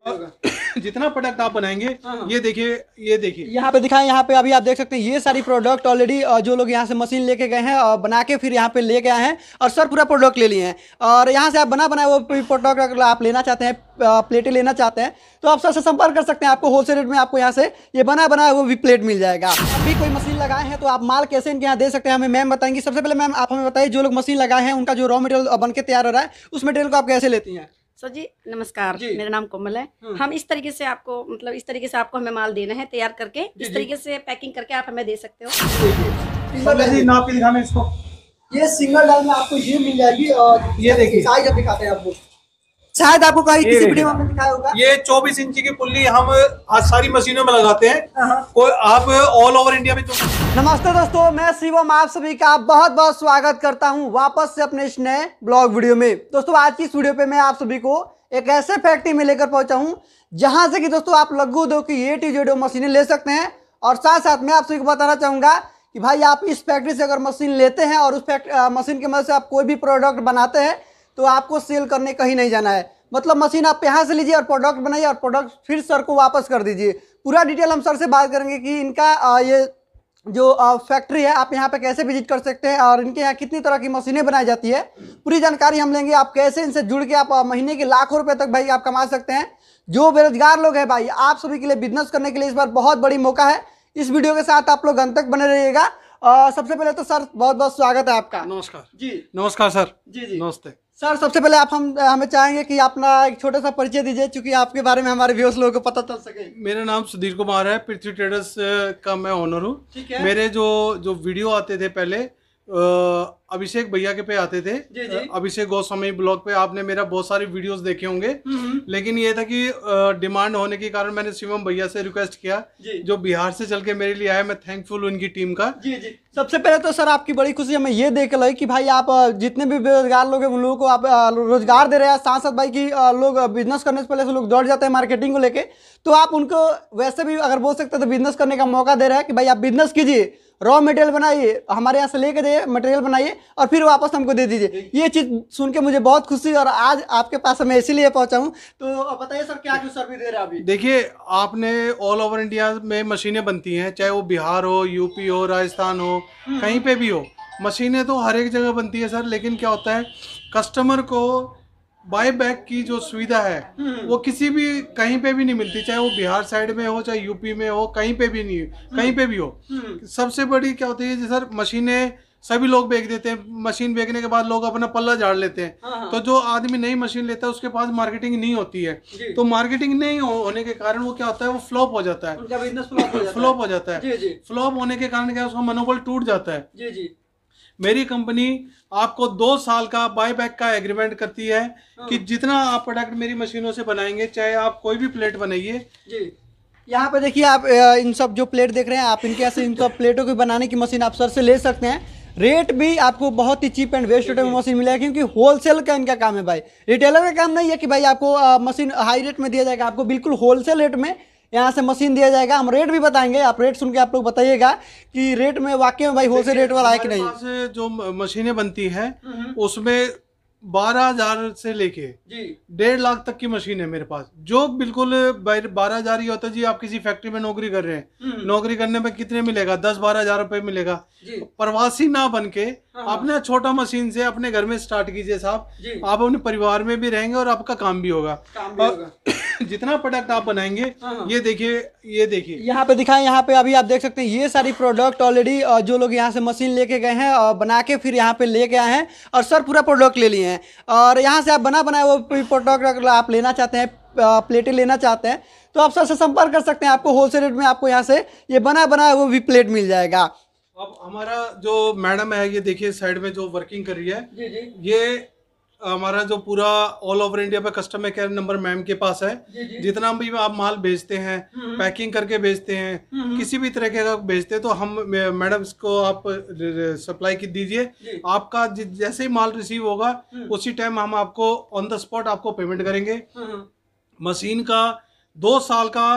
जितना प्रोडक्ट आप बनाएँगे हाँ। ये देखिए ये देखिए। यहाँ पे दिखाएँ यहाँ पे अभी आप देख सकते हैं ये सारी प्रोडक्ट ऑलरेडी जो लोग यहाँ से मशीन लेके गए हैं और बना के फिर यहाँ पे ले आए हैं और सर पूरा प्रोडक्ट ले लिए हैं। और यहाँ से आप बना बनाए वो प्रोडक्ट अगर आप लेना चाहते हैं प्लेटें लेना चाहते हैं तो आप सर से संपर्क कर सकते हैं आपको होलसेल रेट में आपको यहाँ से ये बना बनाया वो भी प्लेट मिल जाएगा। अभी कोई मशीन लगाए हैं तो आप माल कैसे इनके यहाँ दे सकते हैं हमें मैम बताएँगी। सबसे पहले मैम आप हमें बताइए जो लोग मशीन लगाए हैं उनका जो रॉ मटेरियल बन के तैयार हो रहा है उस मटेरियल को आप कैसे लेती हैं? सर जी नमस्कार जी। मेरा नाम कोमल है हम्म। हम इस तरीके से आपको मतलब इस तरीके से आपको हमें माल देना है तैयार करके जी। इस तरीके से पैकिंग करके आप हमें दे सकते हो पहले से नाप के दिखाना इसको ये सिंगल डाल में आपको ये मिल जाएगी और ये देखिए। साइज़ अब दिखाते हैं आपको शायद आपको कहीं किसी वीडियो में दिखाया होगा। ये 24 इंची की पुल्ली हम आज सारी मशीनों में लगाते हैं। हाँ। कोई आप ऑल ओवर इंडिया में नमस्ते दोस्तों मैं शिवम आप सभी का बहुत बहुत स्वागत करता हूँ वापस से अपने इस नए ब्लॉग वीडियो में। दोस्तों आज की इस वीडियो पे मैं आप सभी को एक ऐसे फैक्ट्री में लेकर पहुँचा हूँ जहाँ से कि दोस्तों आप लघु उद्योग की ए टी जेड मशीनें ले सकते हैं। और साथ साथ मैं आप सभी को बताना चाहूँगा कि भाई आप इस फैक्ट्री से अगर मशीन लेते हैं और उस फैक्ट्री मशीन की मदद से आप कोई भी प्रोडक्ट बनाते हैं तो आपको सेल करने कहीं नहीं जाना है। मतलब मशीन आप यहाँ से लीजिए और प्रोडक्ट बनाइए और प्रोडक्ट फिर सर को वापस कर दीजिए। पूरा डिटेल हम सर से बात करेंगे कि इनका ये जो फैक्ट्री है आप यहाँ पे कैसे विज़िट कर सकते हैं और इनके यहाँ कितनी तरह की मशीनें बनाई जाती है। पूरी जानकारी हम लेंगे आप कैसे इनसे जुड़ के आप महीने के लाखों रुपए तक भाई आप कमा सकते हैं। जो बेरोजगार लोग हैं भाई आप सभी के लिए बिज़नेस करने के लिए इस बार बहुत बड़ी मौका है। इस वीडियो के साथ आप लोग अंत तक बने रहिएगा। सबसे पहले तो सर बहुत बहुत स्वागत है आपका। नमस्कार। जी। नमस्कार सर जी जी। नमस्ते। सर सबसे पहले आप हम हमें चाहेंगे कि अपना एक छोटा सा परिचय दीजिए क्योंकि आपके बारे में हमारे व्यूअर्स लोगों को पता चल सके। मेरा नाम सुधीर कुमार है पृथ्वी ट्रेडर्स का मैं ऑनर हूँ। मेरे जो जो वीडियो आते थे पहले अभिषेक भैया के पे आते थे। जी, जी। अभिषेक गोस्वामी ब्लॉग पे आपने मेरा बहुत सारे वीडियोस देखे होंगे। लेकिन ये था कि डिमांड होने के कारण मैंने शिवम भैया से रिक्वेस्ट किया जो। बिहार से चल के मेरे लिए आया। मैं थैंकफुल उनकी टीम का। जी जी। सबसे पहले तो सर आपकी बड़ी खुशी हमें ये देख लगी कि भाई आप जितने भी बेरोजगार लोग हैं उन लोगों को आप रोज़गार दे रहे हैं। साथ साथ भाई कि लोग बिज़नेस करने से पहले से लोग दौड़ जाते हैं मार्केटिंग को लेके। तो आप उनको वैसे भी अगर बोल सकते तो बिज़नेस करने का मौका दे रहे हैं कि भाई आप बिज़नेस कीजिए। रॉ मटेरियल बनाइए हमारे यहाँ से लेके जाइए मटेरियल बनाइए और फिर वापस हमको दे दीजिए। ये चीज़ सुन के मुझे बहुत खुशी और आज आपके पास मैं इसीलिए पहुँचा हूँ। तो बताइए सर क्या क्यों सर्विस दे रहे हैं अभी? देखिए आपने ऑल ओवर इंडिया में मशीनें बनती हैं चाहे वो बिहार हो यूपी हो राजस्थान हो कहीं पर भी हो। मशीनें तो हर एक जगह बनती है सर लेकिन क्या होता है कस्टमर को बाय बैक की जो सुविधा है वो किसी भी कहीं पे भी नहीं मिलती चाहे वो बिहार साइड में हो चाहे यूपी में हो कहीं पे भी नहीं कहीं पे भी हो। सबसे बड़ी क्या होती है जी सर मशीनें सभी लोग बेच देते हैं मशीन बेचने के बाद लोग अपना पल्ला झाड़ लेते हैं। तो जो आदमी नई मशीन लेता है उसके पास मार्केटिंग नहीं होती है। तो मार्केटिंग नहीं हो, होने के कारण वो क्या होता है वो फ्लॉप हो जाता है। फ्लॉप हो जाता है। फ्लॉप हो। है होने के कारण क्या है, उसका मनोबल टूट जाता है। जी जी। मेरी कंपनी आपको दो साल का बाय बैक का एग्रीमेंट करती है कि जितना आप प्रोडक्ट मेरी मशीनों से बनाएँगे चाहे आप कोई भी प्लेट बनाइए। जी। यहाँ पे देखिए आप इन सब जो प्लेट देख रहे हैं आप इनके ऐसे इन सब प्लेटों को बनाने की मशीन आप सर से ले सकते हैं। रेट भी आपको बहुत ही चीप एंड वेस्ट रेट में मशीन मिलेगा क्योंकि होलसेल का इनका काम है भाई। रिटेलर का काम नहीं है कि भाई आपको मशीन हाई रेट में दिया जाएगा आपको बिल्कुल होलसेल रेट में यहाँ से मशीन दिया जाएगा। हम रेट भी बताएँगे। आप रेट सुन के आप लोग बताइएगा कि रेट में वाकई में भाई होलसेल रेट वाला है कि नहीं? जो मशीनें बनती है उसमें बारह हज़ार से लेके डेढ़ लाख तक की मशीन है मेरे पास। जो बिल्कुल बारह हज़ार ही होता है जी आप किसी फैक्ट्री में नौकरी कर रहे हैं। नौकरी करने में कितने मिलेगा? दस बारह हज़ार रुपए मिलेगा। जी। प्रवासी ना बन के हाँ। अपने छोटा मशीन से अपने घर में स्टार्ट कीजिए साहब। आप अपने परिवार में भी रहेंगे और आपका काम भी होगा। काम भी और होगा जितना प्रोडक्ट आप बनाएँगे हाँ। ये देखिए ये देखिए। यहाँ पे दिखाएँ यहाँ पे अभी आप देख सकते हैं ये सारी प्रोडक्ट ऑलरेडी जो लोग यहाँ से मशीन लेके गए हैं और बना के फिर यहाँ पे लेके आए हैं। और सर पूरा प्रोडक्ट ले लिए हैं। और यहाँ से आप बना बनाए वो प्रोडक्ट अगर आप लेना चाहते हैं प्लेटें लेना चाहते हैं तो आप सबसे से संपर्क कर सकते हैं आपको होलसेल रेट में आपको यहाँ से ये बना बनाया वो भी प्लेट मिल जाएगा। अब हमारा जो मैडम है ये देखिए साइड में जो वर्किंग कर रही है जी जी। ये हमारा जो पूरा ऑल ओवर इंडिया पे कस्टमर केयर नंबर मैम के पास है। जी जी। जितना भी आप माल भेजते हैं पैकिंग करके भेजते हैं किसी भी तरह का भेजते हैं तो हम मैडम को आप सप्लाई की दीजिए। आपका जैसे ही माल रिसीव होगा उसी टाइम हम आपको ऑन द स्पॉट आपको पेमेंट करेंगे। मशीन का दो साल का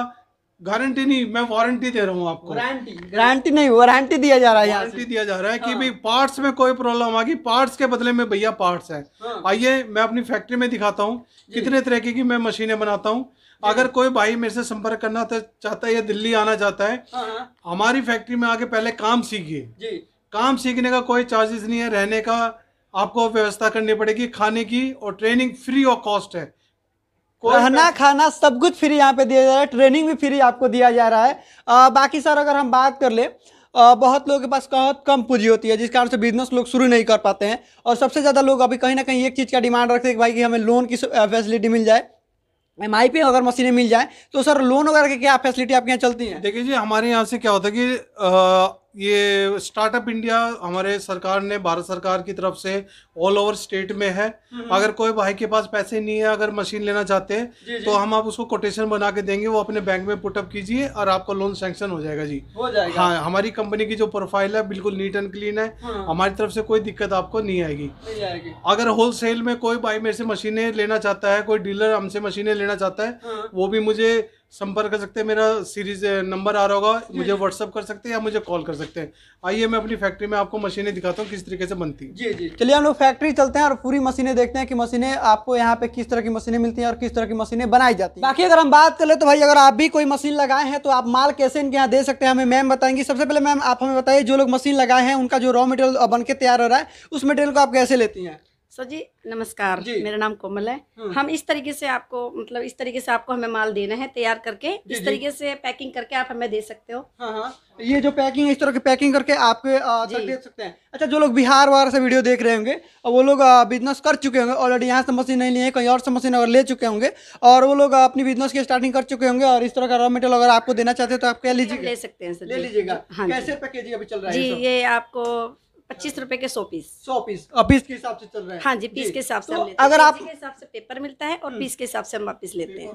गारंटी नहीं मैं वारंटी दे रहा हूँ आपको। गारंटी गारंटी नहीं वारंटी दिया जा रहा है वारंटी दिया जा रहा है कि भाई पार्ट्स में कोई प्रॉब्लम आ गई पार्ट्स के बदले में भैया पार्ट्स है। हाँ। आइए मैं अपनी फैक्ट्री में दिखाता हूँ कितने तरीके की मैं मशीनें बनाता हूँ। अगर कोई भाई मेरे से संपर्क करना चाहता है या दिल्ली आना चाहता है हाँ हाँ। हमारी फैक्ट्री में आके पहले काम सीखिए। काम सीखने का कोई चार्जेस नहीं है रहने का आपको व्यवस्था करनी पड़ेगी खाने की और ट्रेनिंग फ्री ऑफ़ कॉस्ट है। रहना खाना सब कुछ फ्री यहाँ पे दिया जा रहा है। ट्रेनिंग भी फ्री आपको दिया जा रहा है। अ, बाकी सर अगर हम बात कर ले अ, बहुत लोगों के पास बहुत कम पूंजी होती है जिस कारण से बिज़नेस लोग शुरू नहीं कर पाते हैं। और सबसे ज़्यादा लोग अभी कहीं ना कहीं एक चीज़ का डिमांड रखते हैं कि भाई कि हमें लोन की फैसिलिटी मिल जाए। एम आई पे अगर मशीनें मिल जाए तो सर लोन वगैरह की क्या फैसिलिटी आपके यहाँ चलती हैं? देखिए जी हमारे यहाँ से क्या होता है कि ये स्टार्टअप इंडिया हमारे सरकार ने भारत सरकार की तरफ़ से ऑल ओवर स्टेट में है। अगर कोई भाई के पास पैसे नहीं है अगर मशीन लेना चाहते हैं तो हम आप उसको कोटेशन बना के देंगे वो अपने बैंक में पुटअप कीजिए और आपका लोन सैंक्शन हो जाएगा जी। हो जाएगा। हाँ हमारी कंपनी की जो प्रोफ़ाइल है बिल्कुल नीट एंड क्लीन है। हाँ। हमारी तरफ़ से कोई दिक्कत आपको नहीं आएगी। अगर होलसेल में कोई भाई मेरे से मशीनें लेना चाहता है कोई डीलर हमसे मशीनें लेना चाहता है हाँ। वो भी मुझे संपर्क कर सकते हैं मेरा सीरीज़ नंबर आ रहा होगा मुझे व्हाट्सअप कर सकते हैं या मुझे कॉल कर सकते हैं। आइए मैं अपनी फैक्ट्री में आपको मशीनें दिखाता हूँ किस तरीके से बनती है। जी जी। चलिए हम लोग फैक्ट्री चलते हैं और पूरी मशीनें देखते हैं कि मशीनें आपको यहाँ पे किस तरह की मशीनें मिलती हैं और किस तरह की मशीनें बनाई जाती हैं। बाकी अगर हम बात करें तो भाई अगर आप भी कोई मशीन लगाए हैं तो आप माल कैसे इनके यहाँ दे सकते हैं हमें मैम बताएँगी। सबसे पहले मैम आप हमें बताइए जो लोग मशीन लगाए हैं उनका जो रॉ मटेरियल बन के तैयार हो रहा है उस मटेरियल को आप कैसे लेती हैं? सर जी नमस्कार। जी। मेरा नाम कोमल है। हम्म। हम इस तरीके से आपको मतलब इस तरीके से आपको हमें माल देना है तैयार करके। जी। इस तरीके से पैकिंग करके आप हमें दे सकते हो। हाँ हाँ। ये जो पैकिंग इस तरह की पैकिंग करके आपके तक दे सकते हैं। अच्छा जो लोग बिहार वार से वीडियो देख रहे होंगे वो लोग बिज़नेस कर चुके होंगे ऑलरेडी यहाँ से मशीन नहीं लिए कहीं और से मशीन अगर ले चुके होंगे और वो लोग अपनी बिज़नेस की स्टार्टिंग कर चुके होंगे और इस तरह का रॉ मटेरियल अगर आपको देना चाहते हैं तो आप क्या हम लीजिएगा। ले सकते हैं ले जी। लीजिएगा। हाँ कैसे अभी चल रहा है? ये आपको पच्चीस रुपए के सौ पीस। सौ पीस। पीस के हिसाब से चल रहा है। हाँ जी पीस के हिसाब से तो हम लेते अगर आप के हिसाब से पेपर मिलता है और पीस के हिसाब से हम वापस लेते हैं।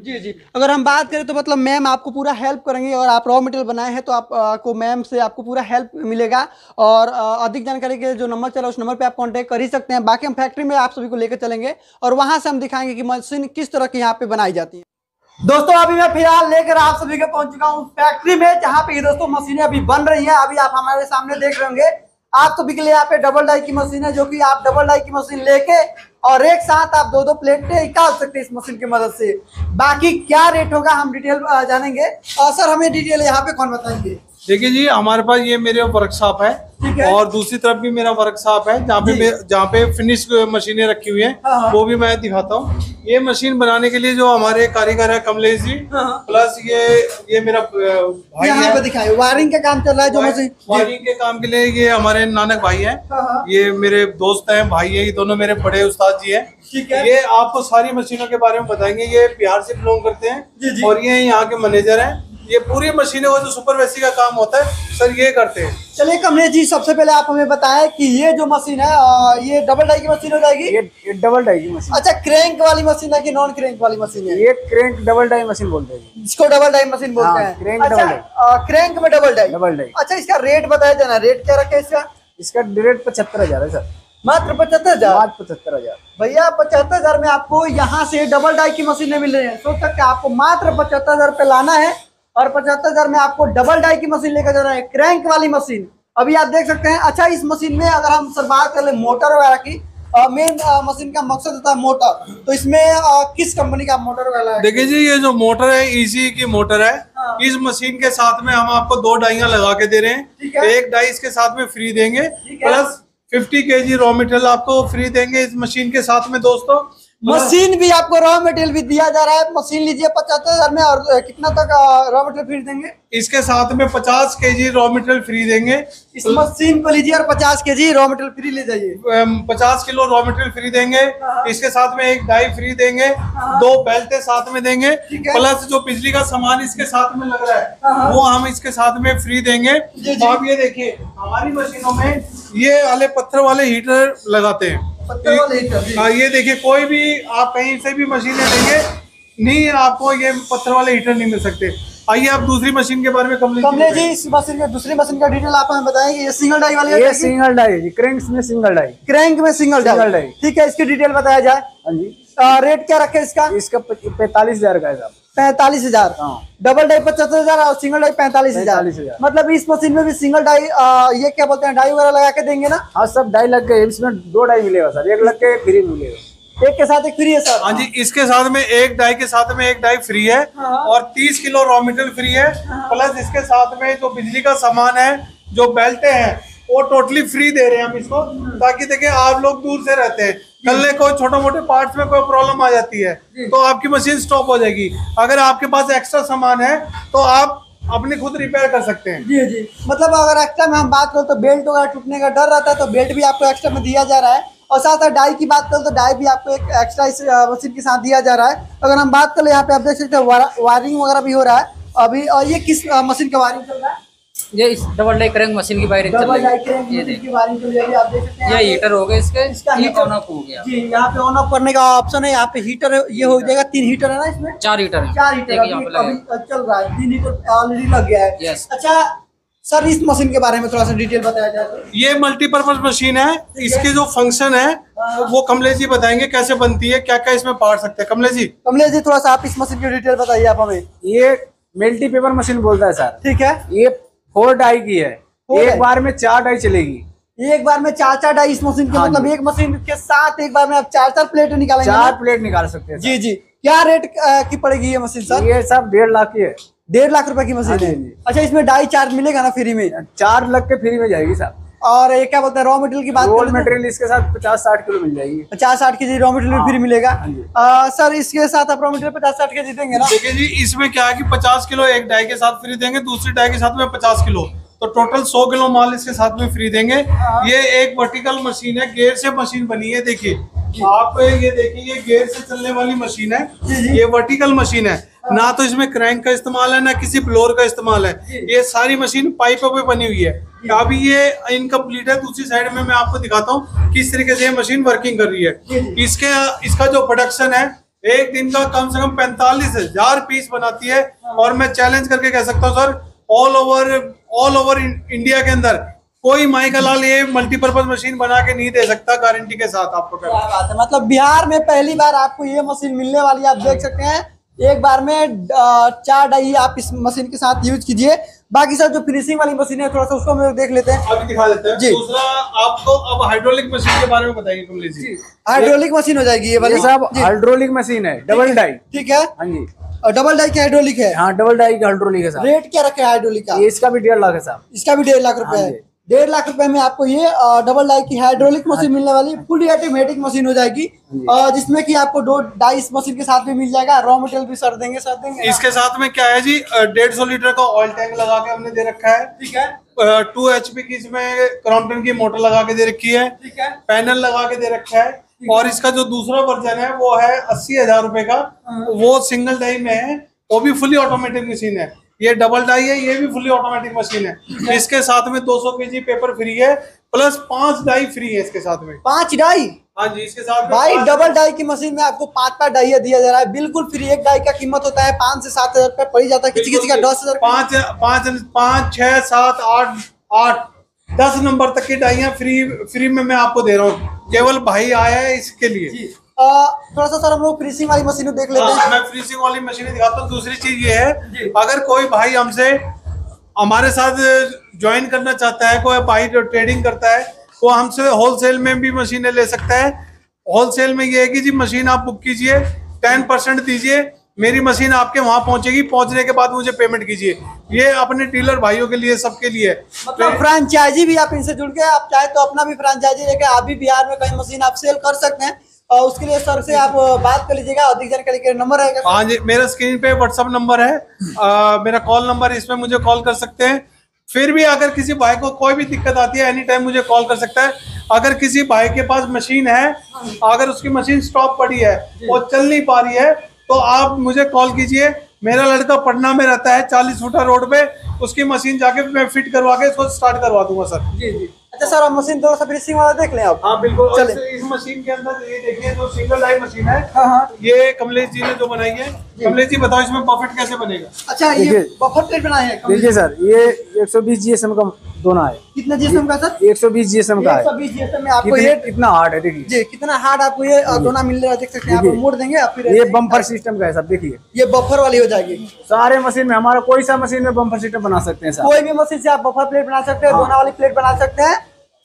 जी जी अगर हम बात करें तो मतलब मैम आपको पूरा हेल्प करेंगे और आप रॉ मटेरियल बनाए हैं तो आपको मैम से आपको पूरा हेल्प मिलेगा और अधिक जानकारी के लिए जो नंबर चला उस नंबर पे आप कॉन्टेक्ट कर ही सकते हैं। बाकी हम फैक्ट्री में आप सभी को लेकर चलेंगे और वहाँ से हम दिखाएँगे कि मशीन किस तरह की यहाँ पे बनाई जाती है। दोस्तों अभी मैं फ़िलहाल लेकर आप सभी के पहुँच चुका हूँ फैक्ट्री में जहाँ पे ये दोस्तों मशीनें अभी बन रही हैं। अभी आप हमारे सामने देख रहे होंगे आप तो बिकले यहाँ पे डबल डाई की मशीन है, जो कि आप डबल डाई की मशीन लेके और एक साथ आप दो दो प्लेट निकाल सकते हैं इस मशीन की मदद से। बाकी क्या रेट होगा हम डिटेल जानेंगे। और सर, हमें डिटेल यहाँ पे कौन बताएँगे? देखिए जी हमारे पास ये मेरे वर्कशॉप है है। और दूसरी तरफ़ भी मेरा वर्कशॉप है जहाँ पे जहाँ पे फिनिश मशीनें रखी हुई हाँ, हाँ। हैं वो भी मैं दिखाता हूँ ये मशीन बनाने के लिए जो हमारे कारीगर है कमलेश जी हाँ, हाँ। प्लस ये ये मेरा भाई यहाँ पे है दिखाए वायरिंग का काम चल रहा है जो मशीन वायरिंग के काम के लिए ये हमारे नानक भाई है हाँ, हाँ। ये मेरे दोस्त है भाई है ये दोनों मेरे बड़े उस्ताद जी है। ये आपको सारी मशीनों के बारे में बताएँगे ये बिहार से बिलोंग करते हैं। और ये यहाँ के मैनेजर हैं ये पूरी मशीनों का जो सुपरवेसी का काम होता है सर ये करते हैं। चलिए कमलेश जी सबसे पहले आप हमें बताएँ कि ये जो मशीन है ये डबल डाई की मशीन हो जाएगी? ये ये डबल डाई की मशीन। अच्छा क्रैंक वाली मशीन है कि नॉन क्रैंक वाली मशीन है? ये क्रैंक डबल डाई मशीन बोलते हैं। इसको डबल डाई मशीन बोलते हाँ, हैं। अच्छा double क्रैंक में डबल डाई डबल डाई अच्छा इसका रेट बताया जाना रेट क्या रखे इसका? इसका रेट पचहत्तर हज़ार है सर। मात्र पचहत्तर हज़ार? पाँच पचहत्तर हज़ार। भैया पचहत्तर हज़ार में आपको यहाँ से डबल डाई की मशीनें मिल रही है। सोच सकते हैं आपको मात्र पचहत्तर हज़ार पे लाना है। और पचहत्तर हज़ार में आपको डबल डाई की मशीन लेकर जाना है क्रैंक वाली मशीन अभी आप देख सकते हैं अच्छा इस मशीन में अगर हम सर बात कर ले मोटर वगैरह की मेन मशीन का मकसद होता है मोटर तो इसमें अ, किस कंपनी का मोटर वगैरह है? देखिए जी ये जो मोटर है इजी की मोटर है हाँ। इस मशीन के साथ में हम आपको दो डाइयाँ लगा के दे रहे हैं है। एक डाई इसके साथ में फ्री देंगे। प्लस 50 केजी रॉ मटेरियल आपको फ्री देंगे इस मशीन के साथ में दोस्तों मशीन भी आपको रॉ मटेरियल भी दिया जा रहा है। मशीन लीजिए पचहत्तर हज़ार में और कितना तक रॉ मटेरियल फ्री देंगे? इसके साथ में 50 केजी रॉ मटेरियल फ्री देंगे। इस मशीन को लीजिए और पचास K G raw material free ले जाइए। पचास किलो रॉ मटेरियल फ्री देंगे। हाँ। इसके साथ में एक डाई फ्री देंगे। दो बेल्टे साथ में देंगे। प्लस जो बिजली का सामान इसके साथ में लग रहा हाँ। है वो हम इसके साथ में फ्री देंगे। जी, जी। आप ये देखिए हमारी मशीनों में ये वाले पत्थर वाले हीटर लगाते हैं। पत्थर वाले हीटर, जी। हाँ। ये देखिए कोई भी आप कहीं से भी मशीनें लेंगे नहीं आपको ये पत्थर वाले हीटर नहीं मिल सकते। आइए आप दूसरी मशीन के बारे में कमलेश जी कमलेश जी इस मशीन के दूसरी मशीन का डिटेल आप हमें बताएँगे ये सिंगल डाई वाली ये है सिंगल डाई जी क्रैंक में सिंगल डाई क्रैंक में सिंगल डाई। ठीक है इसकी डिटेल बताया जाए। हाँ जी। रेट क्या रखे इसका? इसका पैंतालीस हज़ार का है साहब। पैंतालीस हज़ार। हाँ। डबल डाई पचहत्तर हज़ार और सिंगल डाई पैंतालीस हज़ार। मतलब इस मशीन में भी सिंगल डाई ये क्या बोलते हैं डाई वगैरह लगा के देंगे ना? हाँ सब डाई लग गए इसमें दो डाई मिलेगा सर एक लग के फ्री मिलेगा। एक के साथ एक फ्री है सर? हाँ जी इसके साथ में एक डाई के साथ में एक डाई फ्री है हाँ। और 30 किलो रॉ मटेरियल फ्री है। प्लस इसके साथ में जो बिजली का सामान है जो बेल्टे हैं वो टोटली फ्री दे रहे हैं हम इसको ताकि देखिए आप लोग दूर से रहते हैं। कल कोई छोटे मोटे पार्ट्स में कोई प्रॉब्लम आ जाती है तो आपकी मशीन स्टॉप हो जाएगी। अगर आपके पास एक्स्ट्रा सामान है तो आप अपनी खुद रिपेयर कर सकते हैं। जी जी। मतलब अगर एक्स्ट्रा में हम बात करें तो बेल्ट वगैरह टूटने का डर रहता है तो बेल्ट भी आपको एक्स्ट्रा में दिया जा रहा है। और साथ साथ डाई की बात करें तो डाई भी आपको एक एक्स्ट्रा इस मशीन के साथ दिया जा रहा है। अगर हम बात करें यहाँ पे आप देख सकते हैं वायरिंग वगैरह भी हो रहा है अभी। और ये किस मशीन का वायरिंग चल रहा है? ये इस डबल डाई क्रैंक मशीन की वायरिंग चल रही है। ये देखिए। की वायरिंग चल रही है आप देख सकते हैं। ये हीटर हो गया इसके इसका हीटर ऑन ऑफ़ हो गया। जी यहाँ पे ऑन ऑफ़ करने का ऑप्शन है यहाँ पे हीटर ये हो जाएगा तीन हीटर है ना इसमें? चार हीटर है। चार हीटर देखिए यहाँ पे चल रहा है तीन हीटर ऑलरेडी लग गया है. अच्छा सर इस मशीन के बारे में थोड़ा सा डिटेल बताया जाए तो। ये मल्टीपर्पज मशीन है इसके जो फ़ंक्शन है वो कमलेश जी बताएँगे कैसे बनती है क्या क्या इसमें पार्ट सकते हैं। कमलेश जी। कमलेश जी थोड़ा सा आप इस मशीन की डिटेल बताइए आप हमें। ये मेल्टी पेपर मशीन बोलता है सर। ठीक है। ये फोर डाई की है। एक बार में चार डाई चलेगी। एक बार में चार चार डाई इस मशीन के हाँ मतलब एक मशीन के साथ एक बार में आप चार चार प्लेट निकाल चार प्लेट निकाल सकते हैं जी जी। क्या रेट की पड़ेगी ये मशीन सर? ये सब डेढ़ लाख की है। डेढ़ लाख रुपए की मशीन हाँ है। हाँ अच्छा इसमें डाई चार्ज मिलेगा ना फ्री में? चार लाख के फ्री में जाएगी सर। और ये क्या बोलते हैं रॉ मटेरियल की बात रोल करें तो मटेरियल इसके साथ पचास साठ किलो मिल जाएगी। पचास साठ के जी रॉ मटेरियल फ्री मिलेगा। आ, सर इसके साथ आप रॉ मटेरियल पचास साठ के जी देंगे ना? देखिए जी इसमें क्या है कि 50 किलो एक डाई के साथ फ्री देंगे दूसरी डाई के साथ में 50 किलो। तो टोटल सौ किलो माल इसके साथ में फ्री देंगे। ये एक वर्टिकल मशीन है गेयर से मशीन बनी है देखिए। आप ये देखिए ये गेयर से चलने वाली मशीन है। ये वर्टिकल मशीन है। ना तो इसमें क्रैंक का इस्तेमाल है, ना किसी फ्लोर का इस्तेमाल है। ये सारी मशीन पाइपों पे बनी हुई है। अभी ये इनकम्प्लीट है दूसरी साइड में मैं आपको दिखाता हूँ किस तरीके से ये मशीन वर्किंग कर रही है। इसके, इसका जो प्रोडक्शन है, एक दिन का कम से कम पैंतालीस हज़ार पीस बनाती है। और मैं चैलेंज करके कह सकता हूँ sir all over all over India के अंदर कोई माई का लाल ये मल्टीपर्पज मशीन बना के नहीं दे सकता गारंटी के साथ आपको क्या बात है? मतलब बिहार में पहली बार आपको ये मशीन मिलने वाली है आप देख सकते हैं। एक बार में चार डाई आप इस मशीन के साथ यूज़ कीजिए। बाकी सर जो फिनिशिंग वाली मशीन है थोड़ा सा उसको हम लोग देख लेते हैं। अभी दिखा देते हैं। जी। दूसरा आपको अब हाइड्रोलिक मशीन के बारे में बताइए कमलेश जी। हाइड्रोलिक मशीन हो जाएगी ये वाली। साहब हाइड्रोलिक मशीन है डबल डाई ठीक है। हाँ जी। और डबल डाई की हाइड्रोलिक है? हाँ डबल डाई का हाइड्रोलिक है रेट क्या रखे हाइड्रोलिक का? इसका भी डेढ़ लाख है साहब इसका भी डेढ़ लाख रुपए हाँ है। डेढ़ लाख रुपए में आपको ये डबल डाई की हाइड्रोलिक मशीन मिलने वाली फुली ऑटोमेटिक मशीन हो जाएगी। अ, जिसमें कि आपको दो डाई इस मशीन के साथ भी मिल जाएगा रॉ मटेरियल भी सर देंगे सर देंगे। इसके साथ में क्या है जी डेढ़ सौ लीटर का ऑयल टैंक लगा के हमने दे रखा है। ठीक है। टू एच पी की इसमें क्रॉम्पटन की मोटर लगा के दे रखी है। ठीक है। पैनल लगा के दे रखा है। और इसका जो दूसरा वर्जन है वो है अस्सी हज़ार रुपए का। वो सिंगल डाई में है वो भी फुली ऑटोमेटिक मशीन है। ये डबल डाई है ये भी फुली ऑटोमेटिक मशीन है। इसके साथ में 200 केजी पेपर फ्री है प्लस पाँच डाई फ्री है इसके साथ में। पाँच डाई हाँ जी इसके साथ में भाई डबल डाई की मशीन में आपको पाँच पाँच डाई दिया जा रहा है। बिल्कुल फ्री एक डाई का कीमत होता है पाँच से सात हज़ार रुपए पड़ जाता है किसी किसी का दस हज़ार पाँच पाँच पाँच छह सात आठ आठ दस नंबर तक की डाइया फ्री फ्री में मैं आपको दे रहा हूँ। केवल भाई आया है इसके लिए। थोड़ा सा सर हम लोग फ्रीसिंग वाली मशीन देख लेते हाँ, हैं मैं फ्रीजिंग वाली मशीनें दिखाता हूँ। दूसरी चीज़ ये है अगर कोई भाई हमसे हमारे साथ ज्वाइन करना चाहता है कोई भाई जो ट्रेडिंग करता है वो हमसे होलसेल में भी मशीनें ले सकता है। होलसेल में ये है कि जी मशीन आप बुक कीजिए टेन परसेंट दीजिए मेरी मशीन आपके वहाँ पहुंचेगी पहुँचने के बाद मुझे पेमेंट कीजिए। ये अपने डीलर भाइयों के लिए सबके लिए। है। मतलब फ्रेंचाइजी भी आप इनसे जुड़ के आप चाहे तो अपना भी फ्रेंचाइजी लेके आप भी बिहार में कहीं मशीन आप सेल कर सकते हैं। उसके लिए सर से आप बात कर लीजिएगा अधिक जानकारी के नंबर रहेगा हाँ जी मेरा स्क्रीन पे व्हाट्सअप नंबर है। आ, मेरा कॉल नंबर है इसमें मुझे कॉल कर सकते हैं। फिर भी अगर किसी भाई को कोई भी दिक्कत आती है एनी टाइम मुझे कॉल कर सकता है। अगर किसी भाई के पास मशीन है अगर उसकी मशीन स्टॉप पड़ी है वो चल नहीं पा रही है तो आप मुझे कॉल कीजिए। मेरा लड़का पटना में रहता है चालीस फुटा रोड पे। उसकी मशीन जाके मैं फिट करवा के इसको स्टार्ट करवा दूँगा सर। जी जी। अच्छा सर आप मशीन थोड़ा सा फिनिशिंग वाला देख लें आप। हाँ बिल्कुल। चले। इस, मशीन के अंदर ये देखिए जो सिंगल लाइन मशीन है हाँ हाँ। ये कमलेश जी ने जो बनाई है। कमलेश जी बताओ इसमें प्रॉफिट कैसे बनेगा? अच्छा ये। बफर प्लेट बनाए हैं देखिए सर ये 120 जीएसएम का दोना है। कितना जीएसएम का सर? 120 जीएसएम का एक सौ है बीस जीएसएम में आपको ये कितना हार्ड है देखिए। जी कितना हार्ड आपको ये दोना मिल रहा है देख सकते हैं आप मोड़ देंगे आप फिर ये बम्पर सिस्टम का है सर देखिए। ये बफर वाली हो जाएगी। सारे मशीन में हमारा कोई सा मशीन में बम्पर सिस्टम बना सकते हैं सर। कोई भी मशीन से आप बफर प्लेट बना सकते हैं दोना वाली प्लेट बना सकते हैं।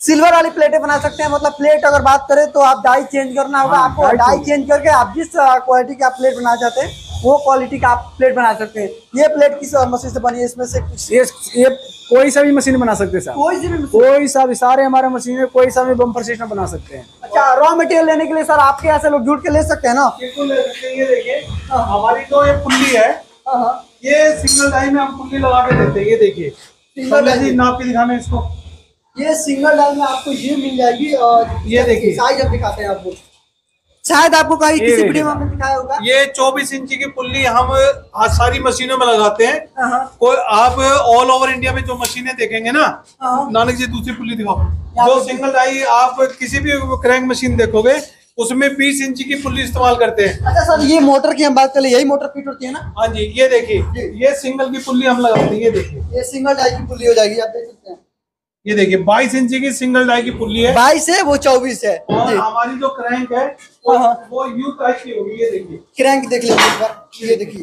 सिल्वर वाली प्लेटें बना सकते हैं। मतलब प्लेट अगर बात करें तो आप डाई चेंज करना होगा। हाँ, आपको डाई चेंज करके आप जिस क्वालिटी का प्लेट बनाना चाहते हैं वो क्वालिटी का आप प्लेट बना सकते हैं। ये प्लेट किस मशीन से बनी है इसमें से कुछ ये ये कोई सा भी मशीन बना सकते हैं कोई सी भी कोई सा भी सारे हमारे मशीन में कोई सा भी बम्पर सिस्टम बना सकते हैं। अच्छा रॉ मटेरियल लेने के लिए सर आपके यहाँ से लोग जुड़ के ले सकते हैं ना? बिल्कुल ले सकते हैं। ये देखिए हमारी जो ये पुल्ली है। हाँ, हाँ। ये सिंगल डाई में हम पुल्ली लगा के देते हैं। ये देखिए सिंगल डाई। नाप के दिखाना इसको। ये सिंगल डाई में आपको ये मिल जाएगी और ये देखिए। साइज़ हम दिखाते हैं आपको शायद आपको कहीं किसी वीडियो में हमने दिखाया होगा। ये 24 इंची की पुल्ली हम आज सारी मशीनों में लगाते हैं। हाँ, हाँ। कोई आप ऑल ओवर इंडिया में जो मशीनें देखेंगे ना हाँ। नानक जी दूसरी पुल्ली दिखाओ। जो सिंगल डाई आप किसी भी क्रैंक मशीन देखोगे उसमें 20 इंची की पुल्ली इस्तेमाल करते हैं। अच्छा सर ये मोटर की हम बात करें यही मोटर फिट होती है ना? हाँ जी ये देखिए ये सिंगल की पुल्ली हम लगाते हैं ये देखिए। ये सिंगल डाई की पुली हो जाएगी आप देख सकते हैं। ये देखिए 22 इंची की सिंगल डाई की पुल्ली है। बाईस है वो चौबीस है। और हमारी जो क्रैंक है वो, हाँ। वो यू टाइप की होगी ये देखिए। क्रैंक देख लीजिए एक बार ये देखिए।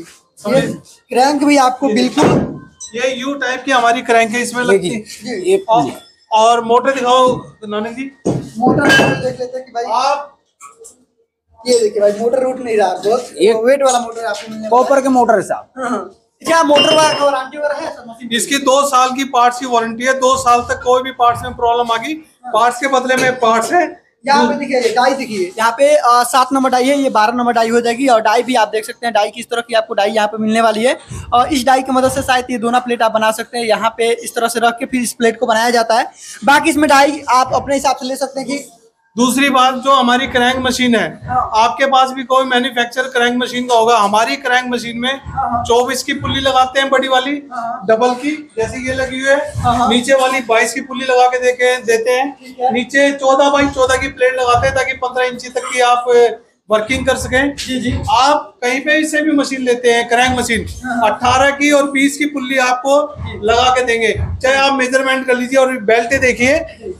ये क्रैंक भी आपको बिल्कुल ये यू टाइप की हमारी क्रैंक है इसमें लगती है। ये और, और मोटर दिखाओ नानक जी। मोटर देख लेते हैं कि भाई आप ये देखिए भाई मोटर रूट नहीं रहा ये- वेट वाला मोटर आपको कॉपर के मोटर है साहब। है। हाँ, हाँ। क्या मोटर वाला वारंटी वगैरह है? की? इसकी दो साल की पार्ट्स की वारंटी है। दो साल तक कोई भी पार्ट्स में प्रॉब्लम आ गई। पार्ट्स के बदले में पार्ट्स है। यहाँ पे देखिए डाई देखिए। यहाँ पे सात नंबर डाई है। ये बारह नंबर डाई हो जाएगी। और डाई भी आप देख सकते हैं डाई किस तरह की आपको डाई यहाँ पे मिलने वाली है। और इस डाई की मदद से शायद ये दोनों प्लेट आप बना सकते हैं। यहाँ पे इस तरह से रख के फिर इस प्लेट को बनाया जाता है। बाकी इसमें डाई आप अपने हिसाब से ले सकते हैं कि दूसरी बात जो हमारी क्रैंक मशीन है हाँ। आपके पास भी कोई मैन्युफैक्चर क्रैंक मशीन का होगा हमारी क्रैंक मशीन में हाँ। चौबीस की पुल्ली लगाते हैं बड़ी वाली हाँ। डबल की जैसे ये लगी हुई हाँ। है नीचे वाली बाईस की पुल्ली लगा के देखे देते हैं नीचे चौदह बाई चौदह की प्लेट लगाते हैं ताकि पंद्रह इंची तक की आप वर्किंग कर सकें। जी जी। आप कहीं पे से भी मशीन लेते हैं क्रैंक मशीन हाँ। 18 की और 20 की पुल्ली आपको लगा के देंगे। चाहे आप मेज़रमेंट कर लीजिए और बेल्ट देखिए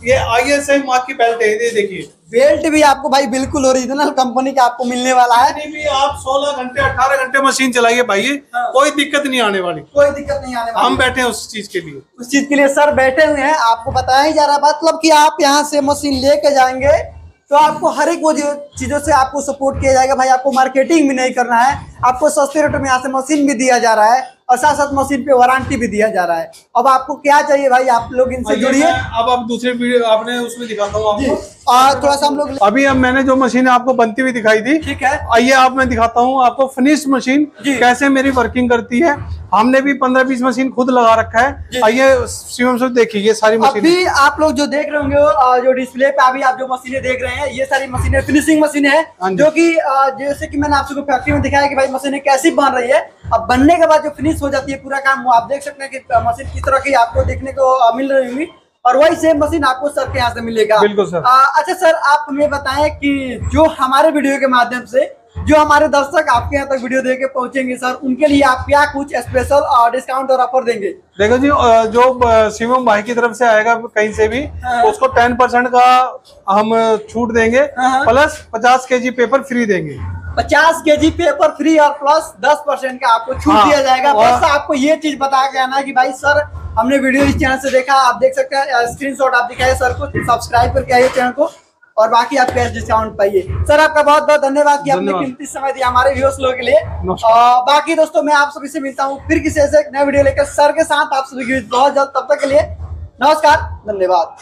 ये आई एस आई मार्क की बेल्ट है ये देखिए। बेल्ट भी आपको भाई बिल्कुल ओरिजिनल कंपनी का आपको मिलने वाला है। भी आप 16 घंटे 18 घंटे मशीन चलाइए भाई हाँ। कोई दिक्कत नहीं आने वाली। कोई दिक्कत नहीं आने वाली। हम बैठे हैं उस चीज़ के लिए। उस चीज़ के लिए सर बैठे हुए हैं आपको बताया ही जा रहा है मतलब कि आप यहाँ से मशीन लेके जाएँगे तो आपको हर एक वो चीज़ों से आपको सपोर्ट किया जाएगा। भाई आपको मार्केटिंग भी नहीं करना है आपको सस्ते रेट में यहाँ से मशीन भी दिया जा रहा है और साथ साथ मशीन पे वारंटी भी दिया जा रहा है। अब आपको क्या चाहिए भाई? आप लोग इनसे जुड़िए। अब आप दूसरे वीडियो आपने उसमें दिखाता हूँ आपको। और थोड़ा सा हम लोग अभी अब मैंने जो मशीन आपको बनती हुई दिखाई थी ठीक है। आइए आप मैं दिखाता हूँ आपको फिनिश मशीन कैसे मेरी वर्किंग करती है। हमने भी पंद्रह बीस मशीन खुद लगा रखा है। आइए शिवम से देखिए ये सारी मशीन। अभी आप लोग जो देख रहे होंगे जो डिस्प्ले पे अभी आप जो मशीनें देख रहे हैं ये सारी मशीनें फिनिशिंग मशीनें हैं जो। कि जैसे कि मैंने आप सबको फैक्ट्री में दिखाया कि भाई मशीनें कैसी बन रही है। अब बनने के बाद जो फिनिश हो जाती है पूरा काम आप देख सकते हैं कि मशीन किस तरह की आपको देखने को मिल रही होंगी। और वही सेम मशीन आपको सर के यहाँ से मिलेगा। बिल्कुल सर। अच्छा सर आप हमें बताएँ कि जो हमारे वीडियो के माध्यम से जो हमारे दर्शक आपके यहाँ तक वीडियो देख के पहुँचेंगे सर उनके लिए आप क्या कुछ स्पेशल डिस्काउंट और ऑफ़र देंगे? देखो जी जो शिवम भाई की तरफ़ से आएगा कहीं से भी हाँ। उसको टेन परसेंट का हम छूट देंगे हाँ। प्लस पचास के जी पेपर फ्री देंगे। पचास के जी पेपर फ्री और प्लस दस परसेंट का आपको छूट हाँ, दिया जाएगा। बस आपको ये चीज़ बताया के आना है कि भाई सर हमने वीडियो इस चैनल से देखा आप देख सकते हैं स्क्रीनशॉट आप दिखाए सर को सब्सक्राइब करके आइए चैनल को। और बाकी आप कैश डिस्काउंट पाइए। सर आपका बहुत बहुत धन्यवाद कि आपने। कीमती समय दिया हमारे व्यूअर्स लोगों के लिए। और बाकी दोस्तों मैं आप सभी से मिलता हूँ फिर किसी ऐसे नया नए वीडियो लेकर। सर के साथ आप सभी बहुत जल्द तब तक के लिए नमस्कार धन्यवाद।